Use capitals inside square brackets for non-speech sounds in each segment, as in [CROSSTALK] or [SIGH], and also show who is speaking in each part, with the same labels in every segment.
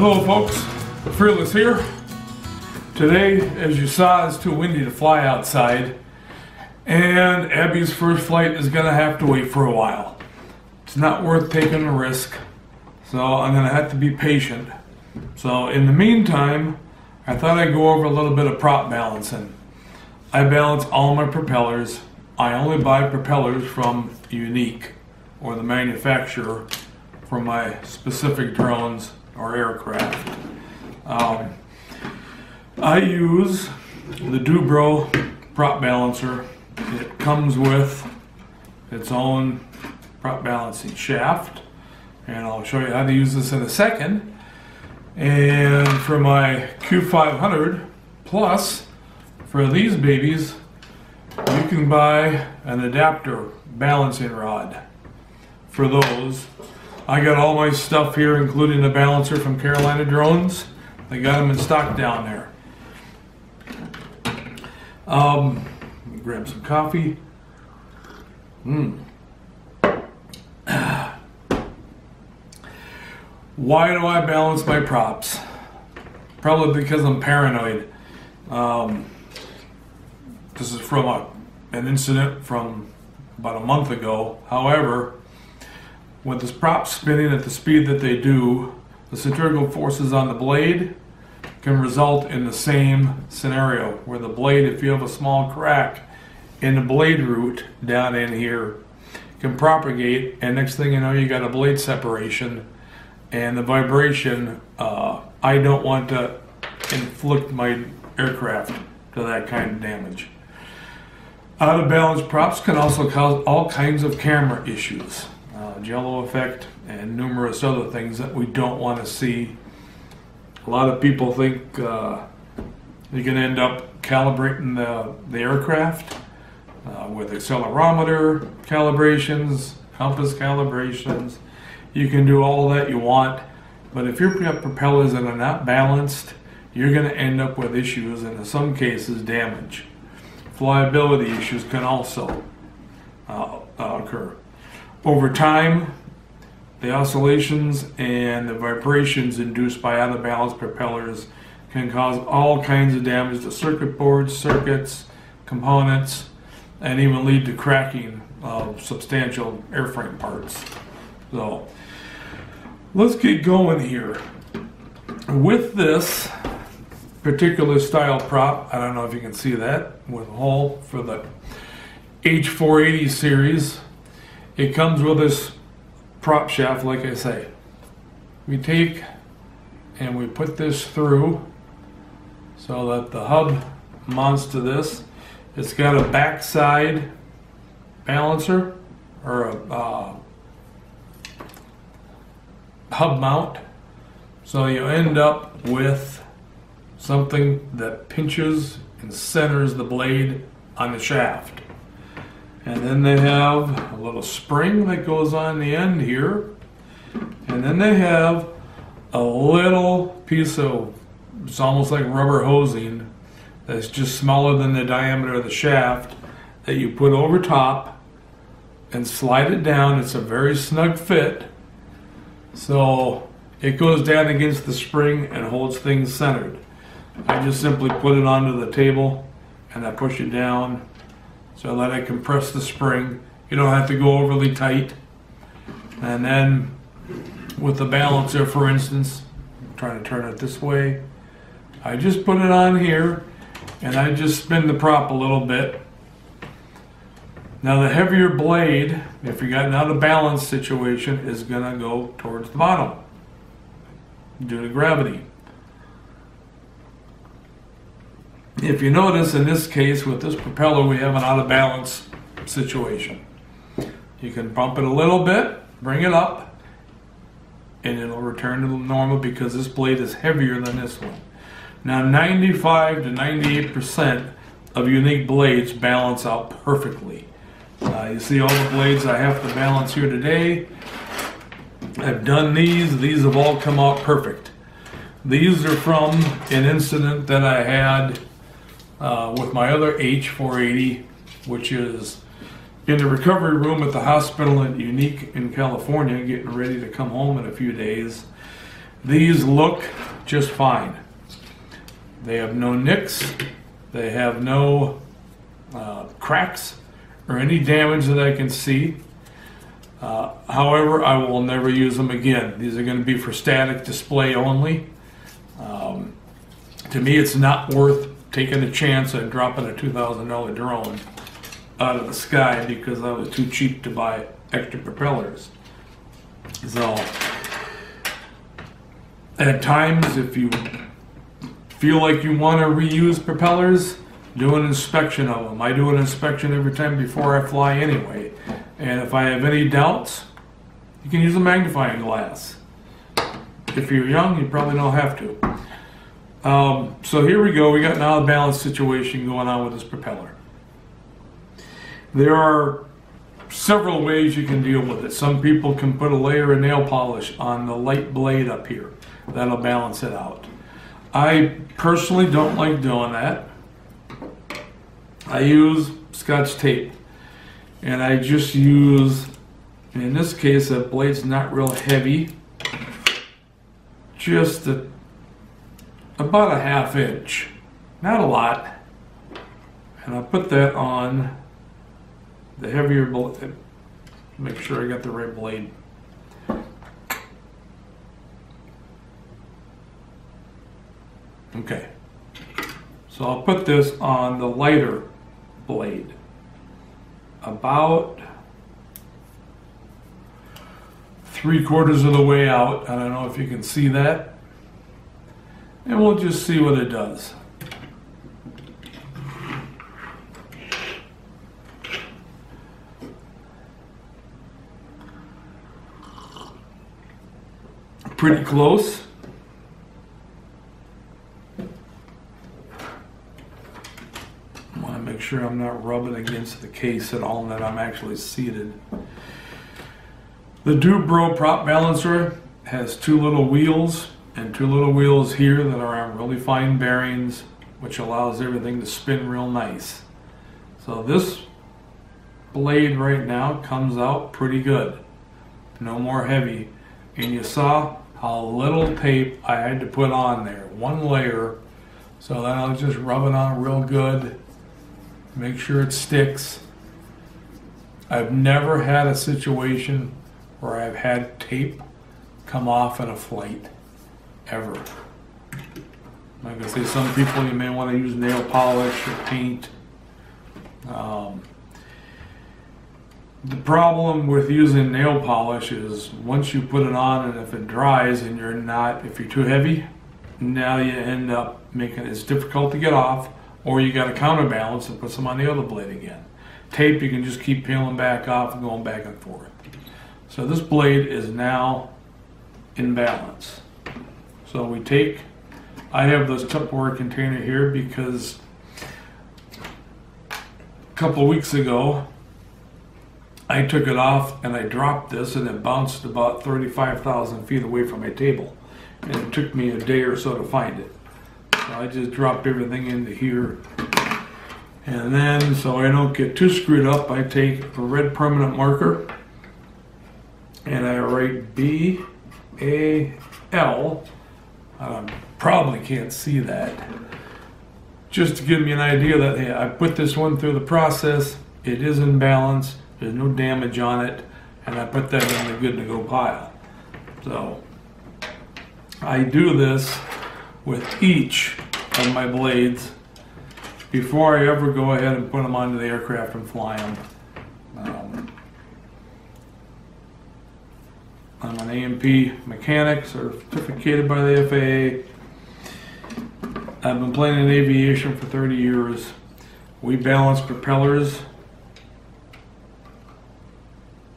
Speaker 1: Hello folks, Fearless here. Today, as you saw, it's too windy to fly outside and Abby's first flight is gonna have to wait for a while. It's not worth taking a risk, so I'm gonna have to be patient. So in the meantime, I thought I'd go over a little bit of prop balancing. I balance all my propellers. I only buy propellers from Yuneec or the manufacturer for my specific drones or aircraft. Um, I use the Dubro prop balancer. It comes with its own prop balancing shaft, and I'll show you how to use this in a second. And for my Q500 Plus, for these babies, you can buy an adapter balancing rod for those. I got all my stuff here, including the balancer from Carolina Drones. They got them in stock down there. Um, grab some coffee. Mmm. [SIGHS] Why do I balance my props? Probably because I'm paranoid. Um, this is from a, an incident from about a month ago. However, with the props spinning at the speed that they do, the centrifugal forces on the blade can result in the same scenario where the blade, if you have a small crack in the blade root down in here, can propagate, and next thing you know, you got a blade separation and the vibration, uh, I don't want to inflict my aircraft to that kind of damage. Out of balance props can also cause all kinds of camera issues, uh, jello effect, and numerous other things that we don't want to see. A lot of people think uh, you can end up calibrating the, the aircraft uh, with accelerometer calibrations, compass calibrations, you can do all that you want, but if your propellers that are not balanced, you're going to end up with issues and in some cases damage. Flyability issues can also uh, occur. Over time, the oscillations and the vibrations induced by out of balance propellers can cause all kinds of damage to circuit boards, circuits, components, and even lead to cracking of substantial airframe parts. So, let's get going here. With this particular style prop, I don't know if you can see that, with a hole for the H480 series, it comes with this prop shaft, like I say. We take and we put this through so that the hub mounts to this. It's got a backside balancer or a uh, hub mount. So you end up with something that pinches and centers the blade on the shaft. And then they have a little spring that goes on the end here. And then they have a little piece of, it's almost like rubber hosing, that's just smaller than the diameter of the shaft that you put over top and slide it down. It's a very snug fit so it goes down against the spring and holds things centered. I just simply put it onto the table and I push it down so that I compress the spring. You don't have to go overly tight. And then with the balancer, for instance, I'm trying to turn it this way, I just put it on here and I just spin the prop a little bit now the heavier blade, if you got an out of balance situation, is going to go towards the bottom due to gravity. If you notice in this case with this propeller we have an out of balance situation. You can bump it a little bit, bring it up, and it'll return to normal because this blade is heavier than this one. Now 95 to 98% of Yuneec blades balance out perfectly. Uh, you see all the blades I have to balance here today. I've done these. These have all come out perfect. These are from an incident that I had uh, with my other H480, which is in the recovery room at the hospital at Yuneec in California, getting ready to come home in a few days. These look just fine. They have no nicks, they have no uh, cracks or any damage that I can see. Uh, however, I will never use them again. These are going to be for static display only. Um, to me, it's not worth taking a chance and dropping a $2,000 drone out of the sky because I was too cheap to buy extra propellers. So, at times, if you feel like you want to reuse propellers, do an inspection of them. I do an inspection every time before I fly anyway. And if I have any doubts, you can use a magnifying glass. If you're young, you probably don't have to. Um, so here we go. We got an out of balance situation going on with this propeller. There are several ways you can deal with it. Some people can put a layer of nail polish on the light blade up here. That'll balance it out. I personally don't like doing that. I use scotch tape and I just use, in this case, the blade's not real heavy, just a, about a half inch, not a lot. And I put that on the heavier blade, make sure I got the right blade. Okay. So I'll put this on the lighter blade. About three quarters of the way out. I don't know if you can see that. And we'll just see what it does. Pretty close. I want to make sure I'm not rubbing against the case at all and that I'm actually seated. The Dubro prop balancer has two little wheels and two little wheels here that are on really fine bearings which allows everything to spin real nice. So this blade right now comes out pretty good. No more heavy. And you saw how little tape I had to put on there. One layer. So then I'll just rub it on real good make sure it sticks. I've never had a situation where I've had tape come off at a flight, ever. Like I say, some people you may want to use nail polish or paint. Um, the problem with using nail polish is once you put it on and if it dries and you're not, if you're too heavy, now you end up making it's difficult to get off or you got to counterbalance and put some on the other blade again. Tape you can just keep peeling back off and going back and forth. So this blade is now in balance. So we take, I have this Tupperware container here because a couple weeks ago I took it off and I dropped this and it bounced about 35,000 feet away from my table. And it took me a day or so to find it. So I just dropped everything into here. And then, so I don't get too screwed up, I take a red permanent marker and I write B A L. I probably can't see that. Just to give me an idea that hey, I put this one through the process, it is in balance, there's no damage on it, and I put that in the good to go pile. So I do this with each of my blades before I ever go ahead and put them onto the aircraft and fly them. Um, I'm an A&P mechanic, certificated by the FAA. I've been playing in aviation for 30 years. We balance propellers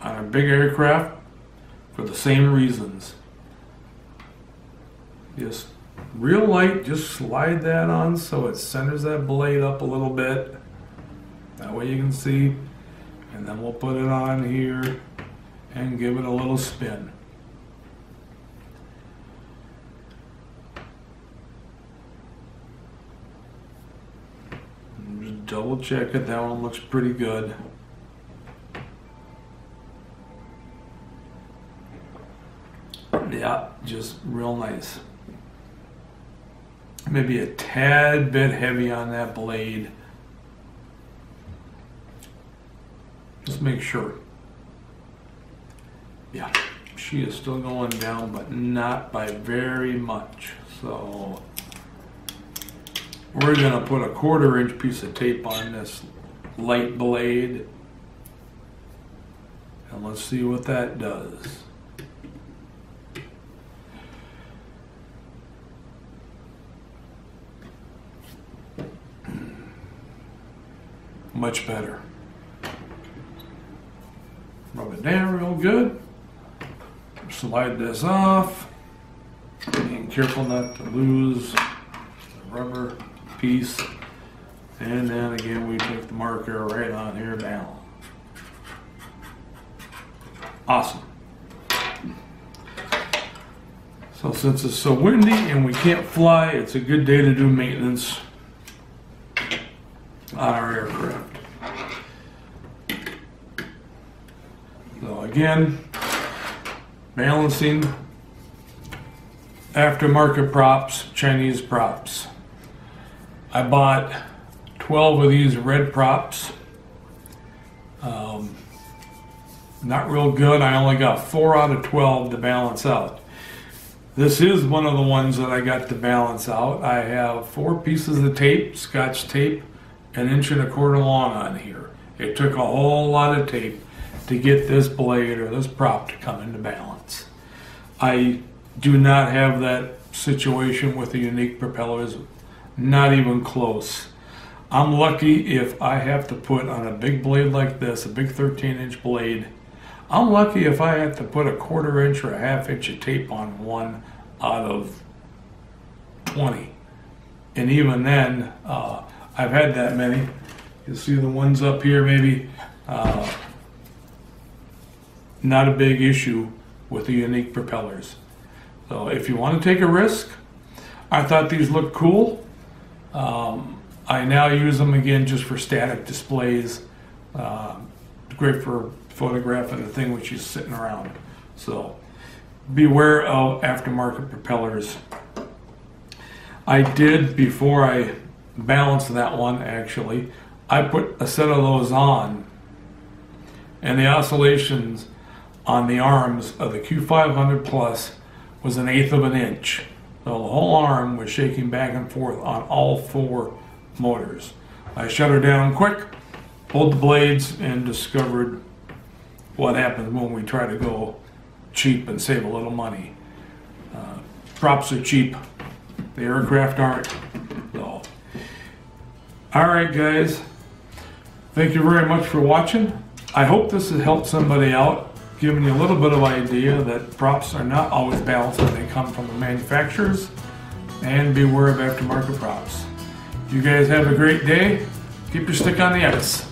Speaker 1: on a big aircraft for the same reasons. Just real light, just slide that on so it centers that blade up a little bit. That way you can see. And then we'll put it on here and give it a little spin. Just double check it, that one looks pretty good. Yeah, just real nice. Maybe a tad bit heavy on that blade. Just make sure. Yeah, she is still going down, but not by very much. So we're gonna put a quarter inch piece of tape on this light blade. And let's see what that does. Much better. Rub it down real good. Slide this off. Being careful not to lose the rubber piece. And then again, we take the marker right on here down. Awesome. So since it's so windy and we can't fly, it's a good day to do maintenance on our aircraft. So again, balancing aftermarket props, Chinese props. I bought 12 of these red props. Um, not real good. I only got 4 out of 12 to balance out. This is one of the ones that I got to balance out. I have four pieces of tape, scotch tape, an inch and a quarter long on here. It took a whole lot of tape to get this blade or this prop to come into balance. I do not have that situation with the Yuneec propellers, not even close. I'm lucky if I have to put on a big blade like this, a big 13 inch blade. I'm lucky if I have to put a quarter inch or a half inch of tape on one out of 20. And even then, uh, I've had that many. You'll see the ones up here maybe. Uh, not a big issue with the Yuneec propellers. So if you want to take a risk, I thought these looked cool. Um, I now use them again just for static displays. Uh, great for photographing the thing which is sitting around. So beware of aftermarket propellers. I did before I balanced that one actually. I put a set of those on and the oscillations on the arms of the Q500 Plus was an eighth of an inch. So the whole arm was shaking back and forth on all four motors. I shut her down quick, pulled the blades, and discovered what happens when we try to go cheap and save a little money. Uh, props are cheap, the aircraft aren't. So, all right, guys. Thank you very much for watching. I hope this has helped somebody out giving you a little bit of idea that props are not always balanced when they come from the manufacturers and beware of aftermarket props. You guys have a great day. Keep your stick on the ice.